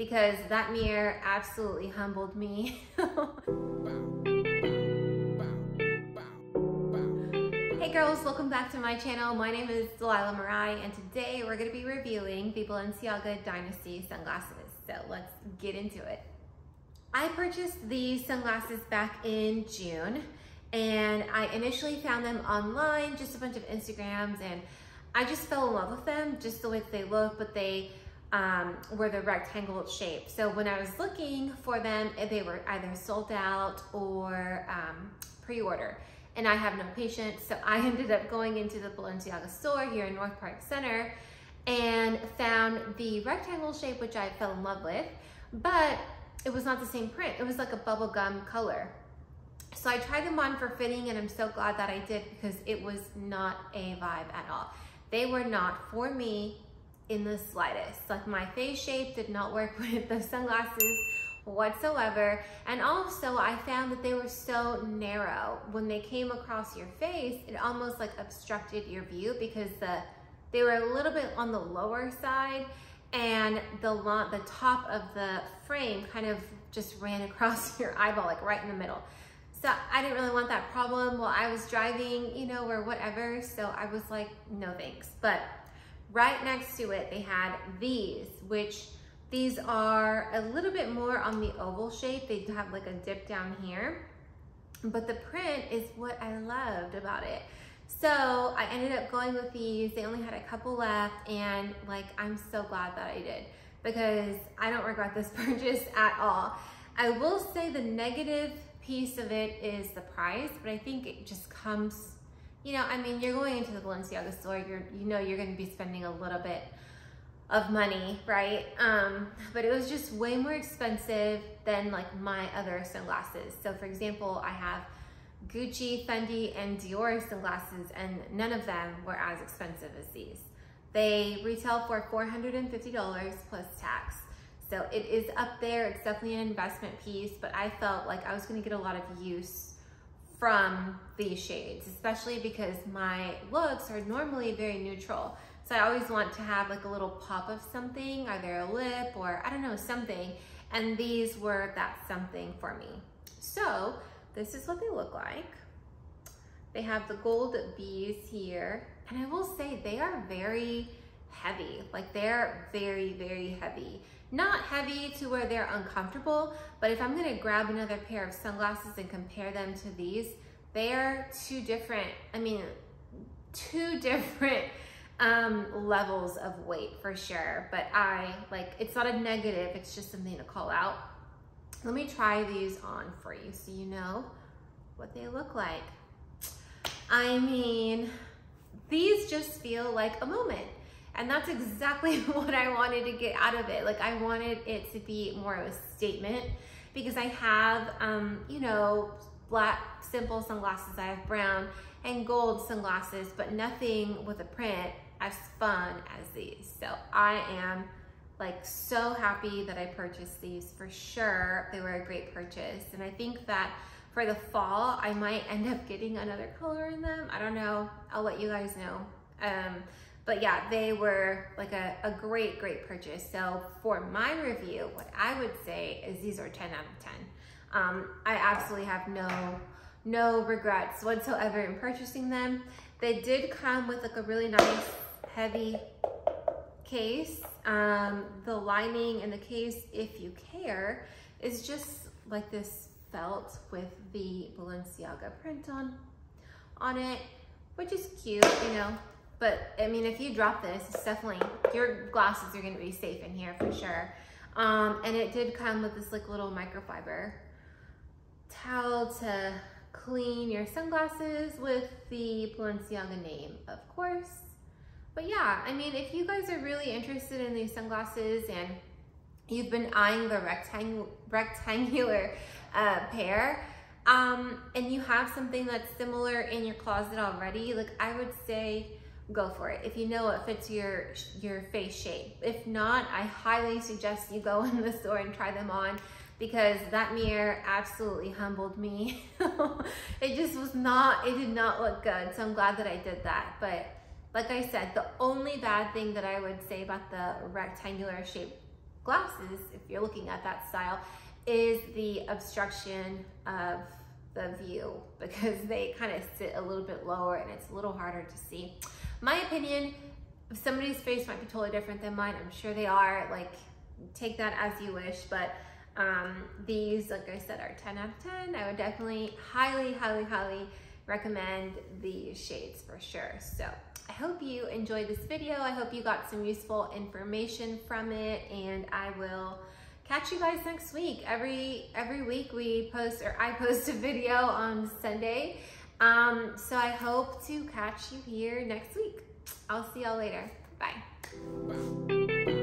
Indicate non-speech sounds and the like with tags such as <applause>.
because that mirror absolutely humbled me. Hey girls, welcome back to my channel. My name is Delilah Mari and today we're gonna be reviewing the Balenciaga Dynasty sunglasses. So let's get into it. I purchased these sunglasses back in June and I initially found them online, just a bunch of Instagrams and I just fell in love with them, just the way that they look, but they um, were the rectangle shape. So when I was looking for them, they were either sold out or um, pre-order and I have no patience. So I <laughs> ended up going into the Balenciaga store here in North Park Center and found the rectangle shape, which I fell in love with, but it was not the same print. It was like a bubblegum color. So I tried them on for fitting and I'm so glad that I did because it was not a vibe at all. They were not for me in the slightest. Like my face shape did not work <laughs> with the sunglasses whatsoever. And also I found that they were so narrow. When they came across your face, it almost like obstructed your view because the they were a little bit on the lower side and the, the top of the frame kind of just ran <laughs> across your eyeball, like right in the middle. So I didn't really want that problem while I was driving, you know, or whatever. So I was like, no thanks. But right next to it, they had these, which these are a little bit more on the oval shape. They have like a dip down here, but the print is what I loved about it. So I ended up going with these. They only had a couple left and like, I'm so glad that I did because I don't regret this <laughs> purchase at all. I will say the negative piece of it is the price, but I think it just comes, you know, I mean, you're going into the Balenciaga store, you're, you know, you're going to be spending a little bit of money, right? Um, but it was just way more expensive than like my other sunglasses. So for example, I have Gucci, Fendi, and Dior sunglasses, and none of them were as expensive as these. They retail for $450 plus tax. So it is up there. It's definitely an investment piece, but I felt like I was gonna get a lot of use from these shades, especially because my looks are normally very neutral. So I always want to have like a little pop of something, either a lip or I don't know, something. And these were that something for me. So this is what they look like. They have the gold bees here. And I will say they are very heavy. Like they're very, very heavy. Not heavy to where they're uncomfortable, but if I'm gonna grab another pair of sunglasses and compare them to these, they're two different, I mean, two <laughs> different um, levels of weight for sure. But I, like, it's not a negative, it's just something to call out. Let me try these on for you so you know what they look like. I mean, these just feel like a moment. And that's exactly <laughs> what I wanted to get out of it. Like I wanted it to be more of a statement because I have, um, you know, black simple sunglasses. I have brown and gold sunglasses, but nothing with a print as fun as these. So I am like so happy that I purchased these for sure. They were a great purchase. And I think that for the fall, I might end up getting another color in them. I don't know. I'll let you guys know. Um, but yeah, they were like a, a great, great purchase. So for my review, what I would say is these are 10 out of 10. Um, I absolutely have no, no regrets whatsoever in purchasing them. They did come with like a really nice heavy case. Um, the lining in the case, if you care, is just like this felt with the Balenciaga print on, on it, which is cute, you know. But I mean, if you drop this, it's definitely, your glasses are gonna be safe in here for sure. Um, and it did come with this like little microfiber towel to clean your sunglasses with the Balenciaga name, of course. But yeah, I mean, if you guys are really interested in these sunglasses and you've been eyeing the rectangu rectangular uh, pair, um, and you have something that's similar in your closet already, like I would say, go for it. If you know it fits your, your face shape. If not, I highly suggest you go <laughs> in the store and try them on because that mirror absolutely humbled me. <laughs> it just was not, it did not look good. So I'm glad that I did that. But like I said, the only bad thing that I would say about the rectangular shape glasses, if you're looking at that style, is the obstruction of the view <laughs> because they kind of sit a little bit lower and it's a little harder to see. My opinion, somebody's face might be totally different than mine. I'm sure they are. Like, take that as you wish. But um, these, like I said, are 10 out of 10. I would definitely highly, highly, highly recommend these shades for sure. So I hope you enjoyed this video. I hope you got some useful information from it and I will catch you guys next week. Every every week we post or I post a video on Sunday. Um, so I hope to catch you here next week. I'll see y'all later. Bye.